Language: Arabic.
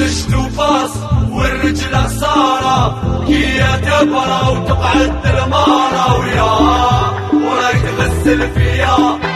والشتو باص والرجل خسارة. هي تبرى وتقعد المارة ويا وراك تغسل فيها.